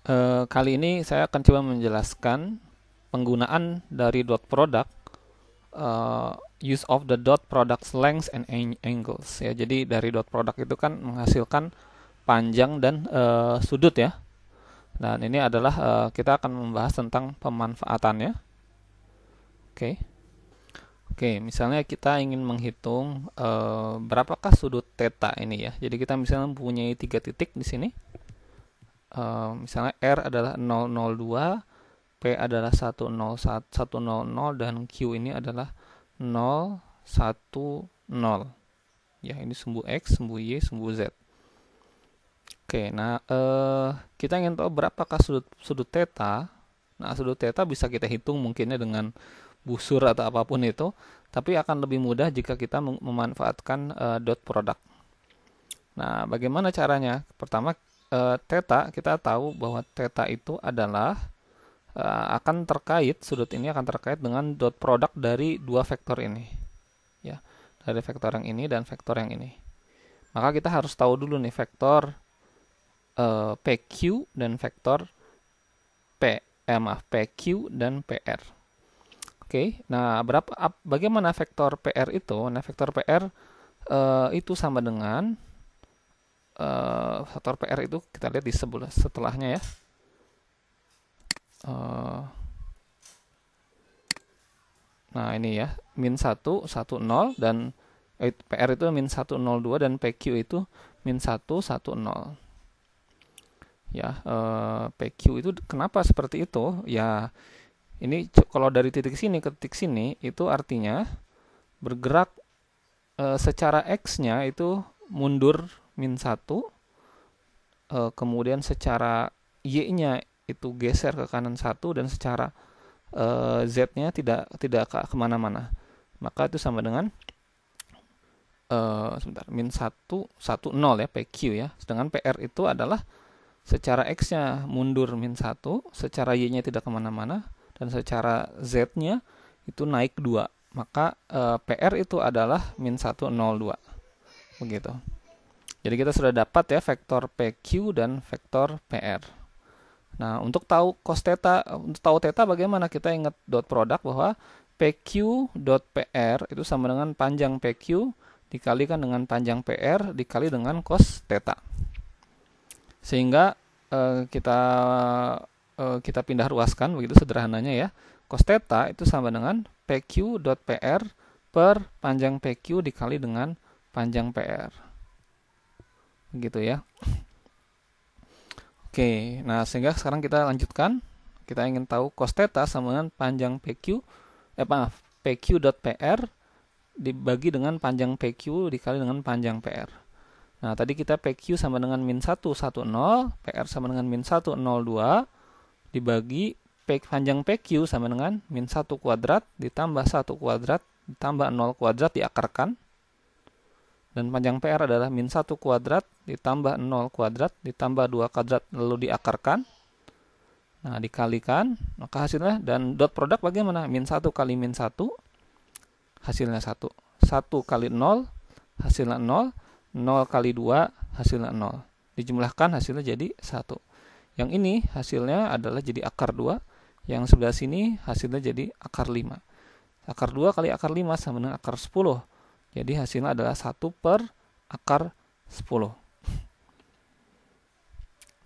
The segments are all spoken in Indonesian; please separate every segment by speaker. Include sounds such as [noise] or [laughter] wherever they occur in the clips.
Speaker 1: Uh, kali ini saya akan coba menjelaskan penggunaan dari dot product uh, use of the dot product length and angles ya. Jadi dari dot product itu kan menghasilkan panjang dan uh, sudut ya. Dan ini adalah uh, kita akan membahas tentang pemanfaatannya. Oke. Oke, misalnya kita ingin menghitung uh, berapakah sudut theta ini ya. Jadi kita misalnya mempunyai tiga titik di sini misalnya R adalah 002, P adalah 100, 100 dan Q ini adalah 010. Ya, ini sumbu X, sumbu Y, sumbu Z. Oke, nah uh, kita ingin tahu berapakah sudut sudut theta. Nah, sudut theta bisa kita hitung mungkinnya dengan busur atau apa pun itu, tapi akan lebih mudah jika kita memanfaatkan uh, dot product. Nah, bagaimana caranya? Pertama, uh, theta kita tahu bahwa theta itu adalah uh, akan terkait sudut ini akan terkait dengan dot product dari dua vektor ini. Ya dari vektor yang ini dan vektor yang ini. Maka kita harus tahu dulu nih vektor uh, PQ dan vektor P eh maaf PQ dan PR oke okay, nah berapa bagaimana vektor PR itu? Nah vektor PR uh, itu sama dengan uh, faktor PR itu kita lihat di sebelah setelahnya ya. Uh, nah ini ya, min 1, 1, 0 dan eh, PR itu min 1, 0, 2 dan PQ itu min 1, 1, 0. Ya, uh, PQ itu kenapa seperti itu? Ya, ini kalau dari titik sini ke titik sini itu artinya bergerak e, secara x-nya itu mundur min 1 uh, eh, kemudian secara y-nya itu geser ke kanan satu dan secara uh, z-nya tidak tidak ke ke mana-mana. Maka itu sama dengan uh, sebentar min 1 1 0 ya PQ ya. Sedangkan PR itu adalah secara x-nya mundur min 1 secara y-nya tidak ke mana-mana dan secara z-nya itu naik 2 maka uh, PR itu adalah min 102 begitu jadi kita sudah dapat ya vektor PQ dan vektor PR. Nah, untuk tahu cos theta, untuk tahu theta bagaimana kita ingat dot product bahwa PQ dot PR itu sama dengan panjang PQ dikalikan dengan panjang PR dikali dengan cos theta. Sehingga eh, kita eh, kita pindah ruaskan begitu sederhananya ya. Cos theta itu sama dengan PQ dot PR per panjang PQ dikali dengan panjang PR gitu ya Oke, nah sehingga sekarang kita lanjutkan. Kita ingin tahu cos theta sama dengan panjang PQ, eh maaf, PQ.PR dibagi dengan panjang PQ dikali dengan panjang PR. Nah, tadi kita PQ sama dengan min 1, 1, 0, PR sama dengan min 1, 0, 2, dibagi panjang PQ sama dengan min 1 kuadrat ditambah 1 kuadrat ditambah 0 kuadrat diakarkan dan panjang PR adalah min 1 kuadrat ditambah 0 kuadrat ditambah 2 kuadrat lalu diakarkan. Nah dikalikan maka hasilnya dan dot produk bagaimana? Min 1 kali min 1 hasilnya 1 1 kali 0 hasilnya 0 0 kali 2 hasilnya 0 dijumlahkan hasilnya jadi 1 yang ini hasilnya adalah jadi akar 2 yang sebelah sini hasilnya jadi akar 5 akar 2 kali akar 5 sama dengan akar 10 jadi hasilnya adalah 1 per akar 10.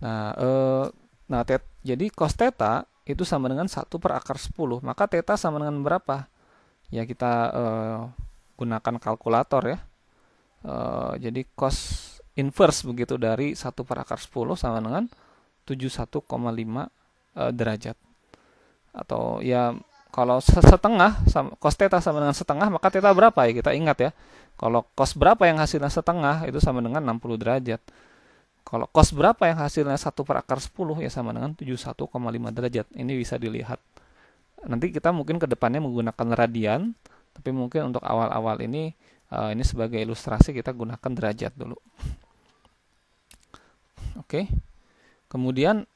Speaker 1: Nah, eh, nah tet, jadi cos theta itu sama dengan 1 per akar 10. Maka theta sama dengan berapa? Ya kita eh, gunakan kalkulator ya. Eh, jadi cos inverse begitu dari 1 per akar 10 sama dengan 71,5 eh, derajat. Atau ya kalau setengah cos theta sama dengan setengah maka theta berapa ya kita ingat ya kalau cos berapa yang hasilnya setengah itu sama dengan 60 derajat kalau cos berapa yang hasilnya 1 per akar 10 ya sama dengan 71,5 derajat. Ini bisa dilihat. Nanti kita mungkin ke depannya menggunakan radian tapi mungkin untuk awal-awal ini uh, ini sebagai ilustrasi kita gunakan derajat dulu. Oke. Kemudian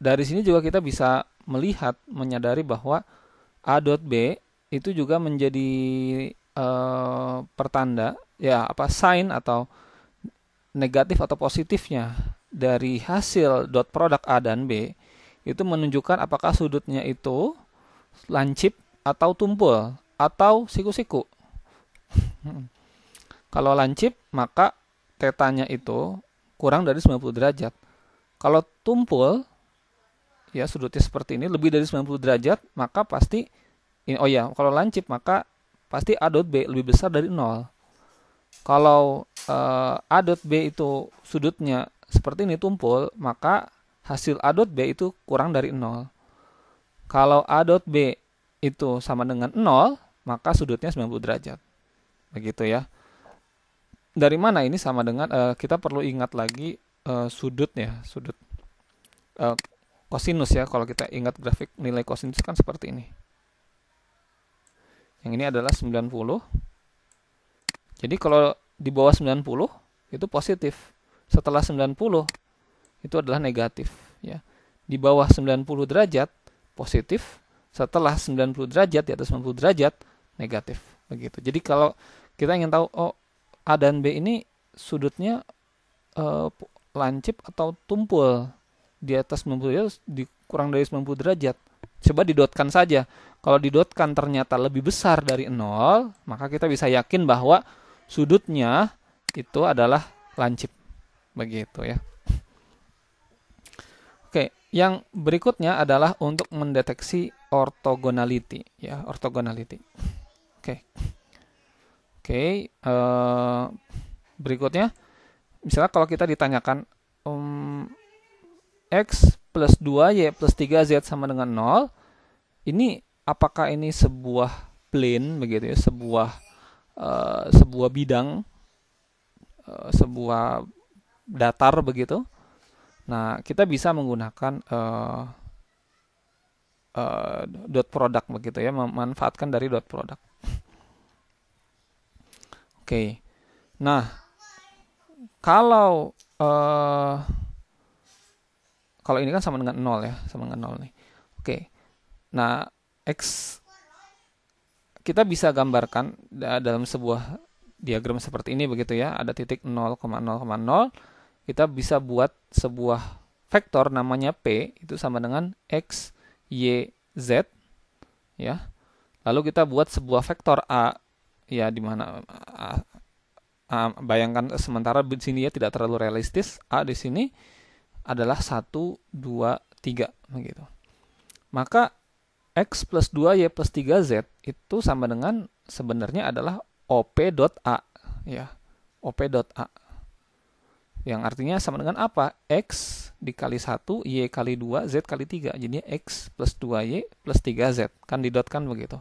Speaker 1: dari sini juga kita bisa melihat menyadari bahwa A dot B itu juga menjadi uh, pertanda ya apa sign atau negatif atau positifnya dari hasil dot produk A dan B itu menunjukkan apakah sudutnya itu lancip atau tumpul atau siku-siku. [laughs] Kalau lancip, maka tetanya itu kurang dari 90 derajat. Kalau tumpul, ya sudutnya seperti ini, lebih dari 90 derajat, maka pasti, ini, oh ya, kalau lancip, maka pasti A dot B lebih besar dari 0. Kalau uh, A dot B itu sudutnya seperti ini tumpul, maka hasil A dot B itu kurang dari 0. Kalau A dot B itu sama dengan 0, maka sudutnya 90 derajat. Begitu ya dari mana ini sama dengan uh, kita perlu ingat lagi uh, sudut ya, sudut uh, kosinus ya. Kalau kita ingat grafik nilai kosinus kan seperti ini. Yang ini adalah 90. Jadi kalau di bawah 90 itu positif. Setelah 90 itu adalah negatif ya. Di bawah 90 derajat positif, setelah 90 derajat di atas 90 derajat negatif begitu. Jadi kalau kita ingin tahu oh A dan B ini sudutnya uh, lancip atau tumpul di atas 90 derajat di kurang dari 90 derajat. Coba didotkan saja. Kalau didotkan ternyata lebih besar dari 0, maka kita bisa yakin bahwa sudutnya itu adalah lancip. Begitu ya. Oke, yang berikutnya adalah untuk mendeteksi ortogonality ya, ortogonality. Oke. Oke, uh, berikutnya, misalnya kalau kita ditanyakan um, x plus 2y plus 3z sama dengan 0, ini apakah ini sebuah plane begitu ya, sebuah uh, sebuah bidang, uh, sebuah datar begitu. Nah, kita bisa menggunakan uh, uh, dot product begitu ya, memanfaatkan dari dot product. Oke. Nah, kalau uh, kalau ini kan sama dengan 0 ya, sama dengan 0 nih. Oke. Nah, x kita bisa gambarkan dalam sebuah diagram seperti ini begitu ya, ada titik 0,0,0 kita bisa buat sebuah vektor namanya p itu sama dengan x, y, z ya. Lalu kita buat sebuah vektor a ya di mana bayangkan sementara di sini ya tidak terlalu realistis a di sini adalah 1 2 3 begitu. Maka x plus 2y plus 3z itu sama dengan sebenarnya adalah op.a ya. op.a yang artinya sama dengan apa? X dikali 1, Y kali 2, Z kali 3. Jadi X plus 2Y plus 3Z. Kan didotkan begitu.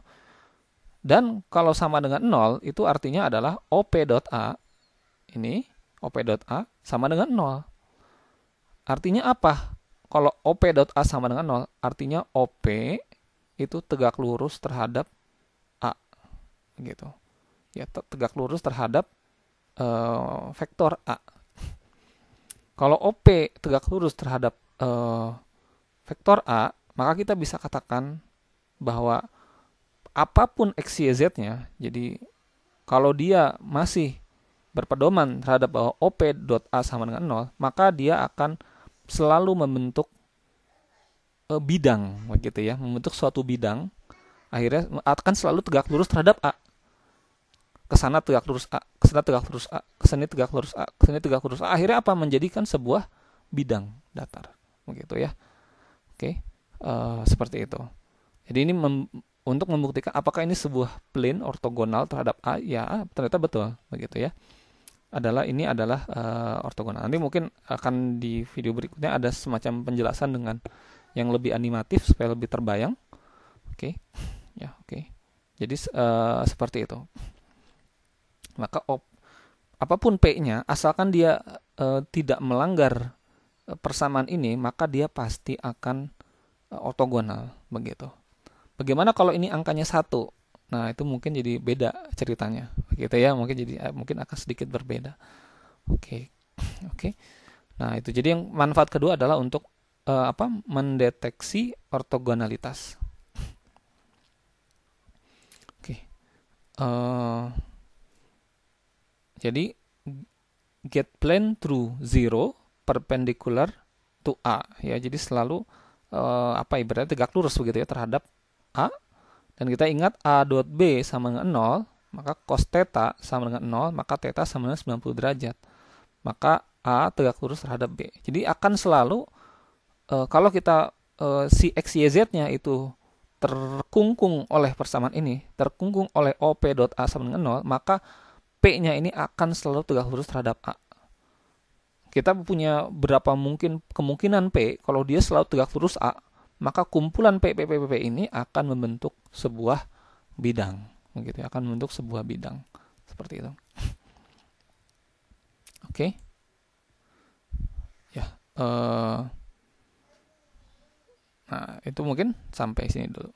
Speaker 1: Dan kalau sama dengan 0, itu artinya adalah op.a, ini op.a sama dengan 0. Artinya apa? Kalau op.a sama dengan 0, artinya op itu tegak lurus terhadap a. Gitu. Ya, tegak lurus terhadap uh, vektor a. Kalau op tegak lurus terhadap uh, vektor a, maka kita bisa katakan bahwa apa pun x, y, z-nya, jadi kalau dia masih berpedoman terhadap bahwa op.a sama dengan 0, maka dia akan selalu membentuk e, bidang begitu ya, membentuk suatu bidang akhirnya akan selalu tegak lurus terhadap a. Ke sana tegak lurus a, ke sana tegak lurus a, ke sini tegak lurus a, ke sini tegak lurus a. Akhirnya apa? Menjadikan sebuah bidang datar, begitu ya. Oke, uh, seperti itu. Jadi ini untuk membuktikan apakah ini sebuah plane ortogonal terhadap A ya ternyata betul begitu ya adalah ini adalah uh, ortogonal nanti mungkin akan di video berikutnya ada semacam penjelasan dengan yang lebih animatif supaya lebih terbayang oke okay. ya oke okay. jadi uh, seperti itu maka op, apa pun p-nya asalkan dia uh, tidak melanggar persamaan ini maka dia pasti akan uh, ortogonal begitu Bagaimana kalau ini angkanya satu? Nah, itu mungkin jadi beda ceritanya. Gitu ya, mungkin jadi eh, mungkin akan sedikit berbeda. Oke. Okay. Oke. Okay. Nah, itu jadi yang manfaat kedua adalah untuk uh, apa? mendeteksi ortogonalitas. Oke. Okay. Uh, eh, jadi get plane through zero perpendicular to A ya. Jadi selalu uh, apa ibaratnya tegak lurus begitu ya terhadap A. Dan kita ingat A dot B sama dengan 0, maka cos theta sama dengan 0, maka theta sama dengan 90 derajat. Maka A tegak lurus terhadap B. Jadi akan selalu uh, kalau kita uh, si X, Y, Z-nya itu terkungkung oleh persamaan ini, terkungkung oleh OP dot A sama dengan 0, maka P-nya ini akan selalu tegak lurus terhadap A kita punya berapa mungkin kemungkinan P kalau dia selalu tegak lurus A, maka kumpulan P, P, P, P, P ini akan membentuk sebuah bidang, begitu ya, akan membentuk sebuah bidang seperti itu. [laughs] Oke, okay. ya, uh, nah itu mungkin sampai sini dulu.